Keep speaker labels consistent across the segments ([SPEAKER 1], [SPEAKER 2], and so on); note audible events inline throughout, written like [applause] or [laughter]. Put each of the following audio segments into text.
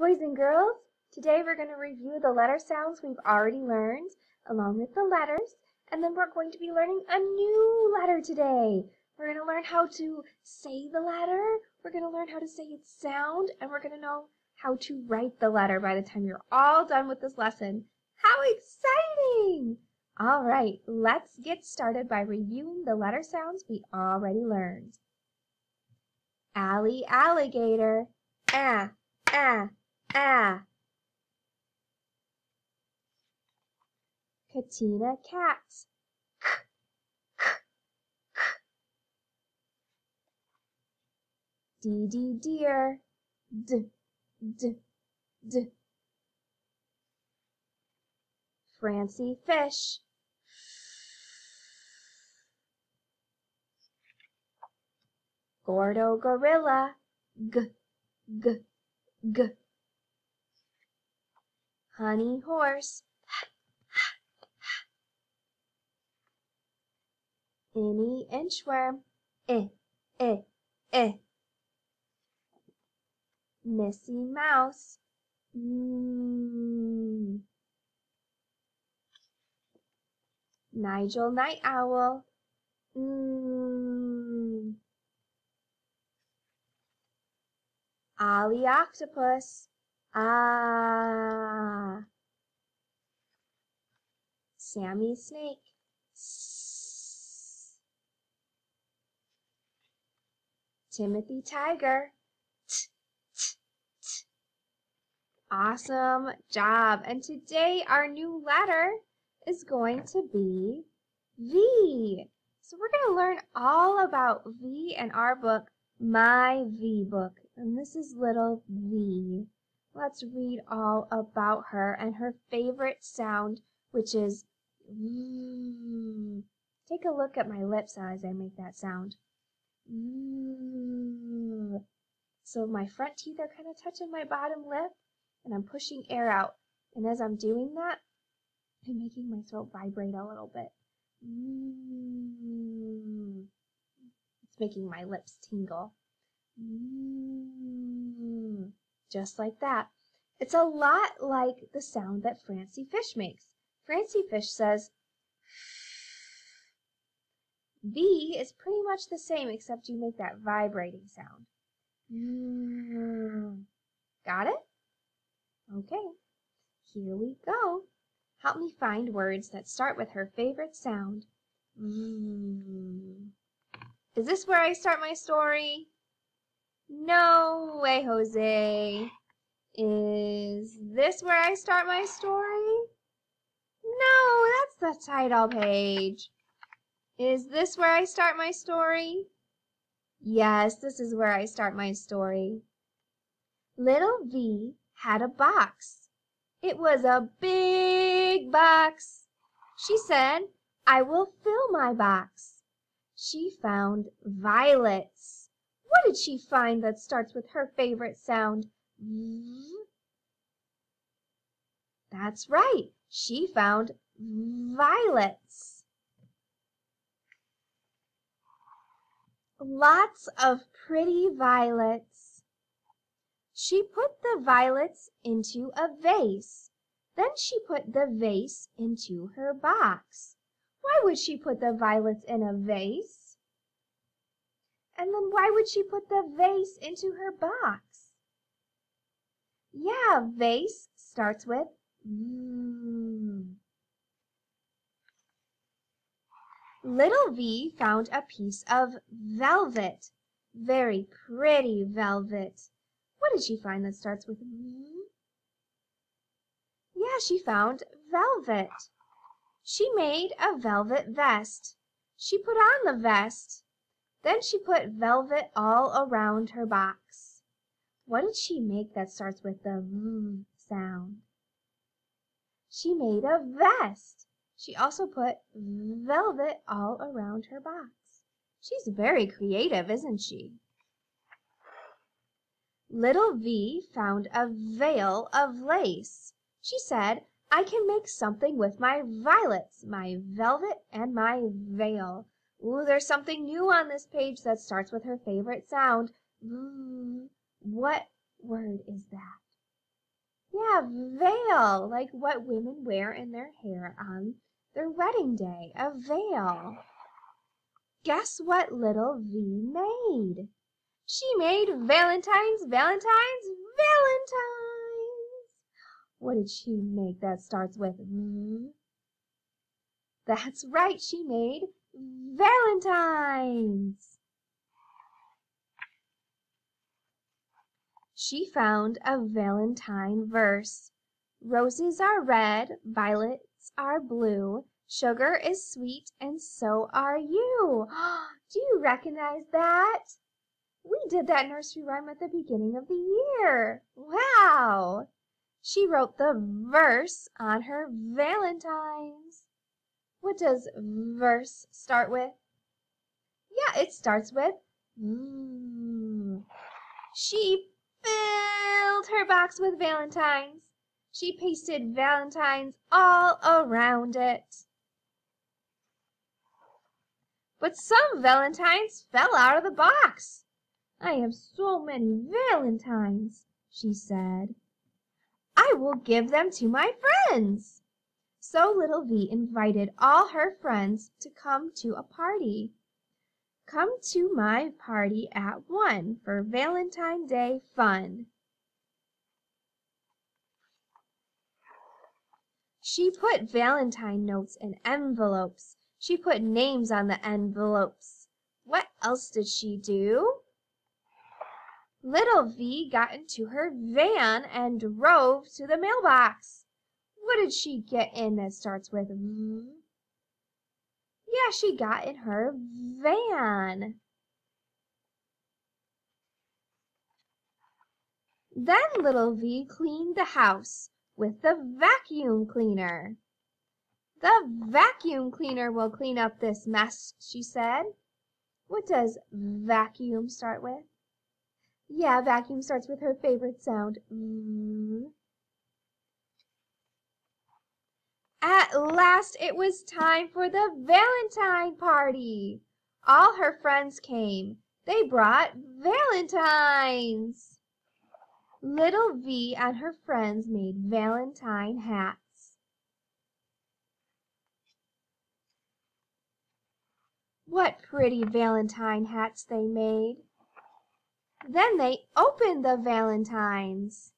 [SPEAKER 1] boys and girls. Today we're going to review the letter sounds we've already learned along with the letters, and then we're going to be learning a new letter today. We're going to learn how to say the letter, we're going to learn how to say its sound, and we're going to know how to write the letter by the time you're all done with this lesson. How exciting! All right, let's get started by reviewing the letter sounds we already learned. Alley alligator, ah, ah, ah. Katina cat. Dee dee deer, d, d, d. Francie fish, Gordo gorilla, g, g, g. Honey horse, Innie inchworm, eh, eh, eh. Missy mouse, mm. Nigel night owl, mm. Ollie octopus, ah. Sammy snake. Timothy tiger. Awesome job. And today our new letter is going to be V. So we're going to learn all about V in our book, My V Book. And this is little V. Let's read all about her and her favorite sound, which is V. Take a look at my lips as I make that sound. V. So my front teeth are kind of touching my bottom lip, and I'm pushing air out. And as I'm doing that, I'm making my throat vibrate a little bit. Mm. It's making my lips tingle. Just like that. It's a lot like the sound that Francie Fish makes. Francie Fish says, V is pretty much the same except you make that vibrating sound. Mm. Got it? Okay, here we go. Help me find words that start with her favorite sound. Mm. Is this where I start my story? No way, Jose. Is this where I start my story? The title page. Is this where I start my story? Yes, this is where I start my story. Little V had a box. It was a big box. She said, I will fill my box. She found violets. What did she find that starts with her favorite sound? V? That's right. She found violets. Lots of pretty violets. She put the violets into a vase. Then she put the vase into her box. Why would she put the violets in a vase? And then why would she put the vase into her box? Yeah, vase starts with V. Little V found a piece of velvet. Very pretty velvet. What did she find that starts with V? Yeah, she found velvet. She made a velvet vest. She put on the vest. Then she put velvet all around her box. What did she make that starts with the V sound? She made a vest. She also put velvet all around her box. She's very creative, isn't she? Little V found a veil of lace. She said, I can make something with my violets, my velvet, and my veil. Ooh, there's something new on this page that starts with her favorite sound. V. What word is that? Yeah, veil, like what women wear in their hair on their wedding day, a veil. Guess what little V made? She made Valentine's, Valentine's, Valentine's. What did she make that starts with V? That's right, she made Valentine's. She found a Valentine verse. Roses are red, violets are blue, sugar is sweet, and so are you. [gasps] Do you recognize that? We did that nursery rhyme at the beginning of the year. Wow! She wrote the verse on her Valentines. What does verse start with? Yeah, it starts with mm. She filled her box with valentines. She pasted valentines all around it. But some valentines fell out of the box. I have so many valentines, she said. I will give them to my friends. So little V invited all her friends to come to a party. Come to my party at one for Valentine Day fun. She put Valentine notes in envelopes. She put names on the envelopes. What else did she do? Little V got into her van and drove to the mailbox. What did she get in that starts with V? Yeah, she got in her van. Then little V cleaned the house with the vacuum cleaner. The vacuum cleaner will clean up this mess, she said. What does vacuum start with? Yeah, vacuum starts with her favorite sound. Mm. At last it was time for the Valentine party. All her friends came. They brought Valentines. Little V and her friends made Valentine hats. What pretty Valentine hats they made. Then they opened the Valentines.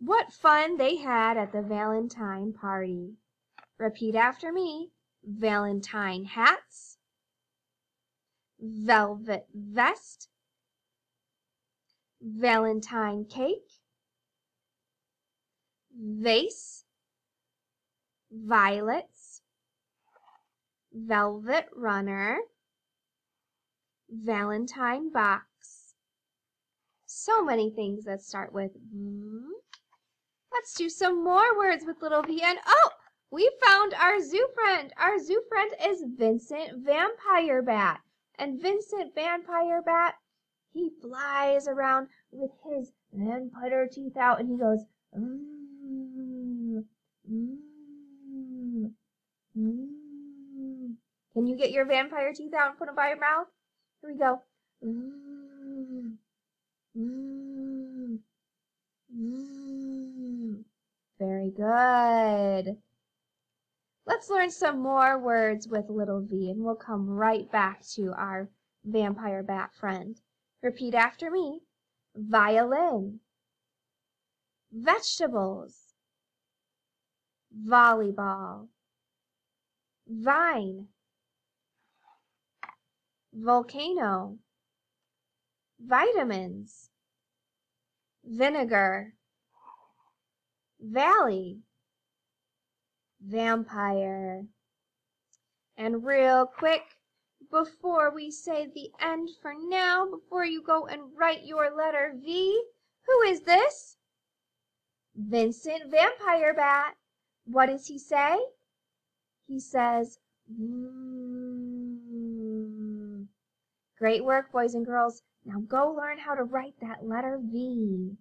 [SPEAKER 1] What fun they had at the Valentine party. Repeat after me. Valentine hats, velvet vest, Valentine cake, vase, violets, velvet runner, Valentine box. So many things that start with V. Let's do some more words with little V. And oh, we found our zoo friend. Our zoo friend is Vincent Vampire Bat. And Vincent Vampire Bat, he flies around with his vampire teeth out and he goes, mm, mm, mm. Can you get your vampire teeth out and put them by your mouth? Here we go. Mm, mm, mm. Very good. Let's learn some more words with little v and we'll come right back to our vampire bat friend. Repeat after me. Violin. Vegetables. Volleyball. Vine volcano, vitamins, vinegar, valley, vampire. And real quick, before we say the end for now, before you go and write your letter V, who is this? Vincent Vampire Bat. What does he say? He says, mm, Great work, boys and girls. Now go learn how to write that letter V.